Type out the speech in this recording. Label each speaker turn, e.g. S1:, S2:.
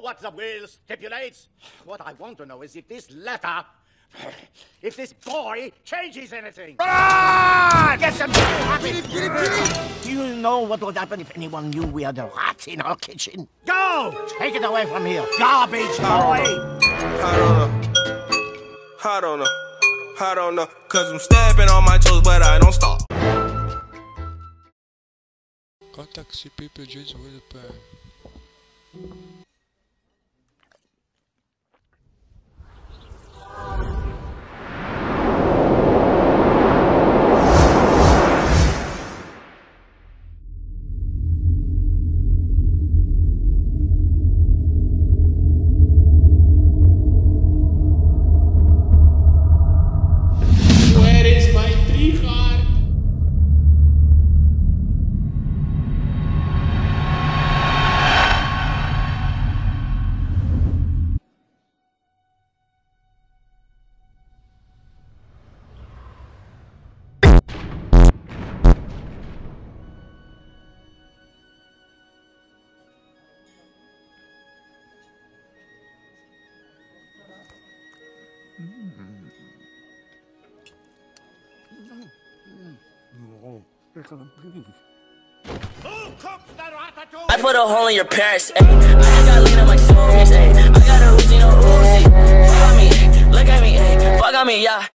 S1: what the will stipulates. What I want to know is if this letter, if this boy changes anything. Ah! Get some happy. Do you know what would happen if anyone knew we had a rat in our kitchen? Go! Take it away from here. Garbage boy!
S2: I don't know. I don't know. I don't know. Cause I'm stepping on my toes, but I don't stop.
S3: Contact CP pages with a pen.
S4: I put a hole in your parents, ayy. I got lean on my soul, ayy. I got a Uzi, no Uzi. Fuck on me, ayy. Look at me, ayy. Fuck on me, yeah.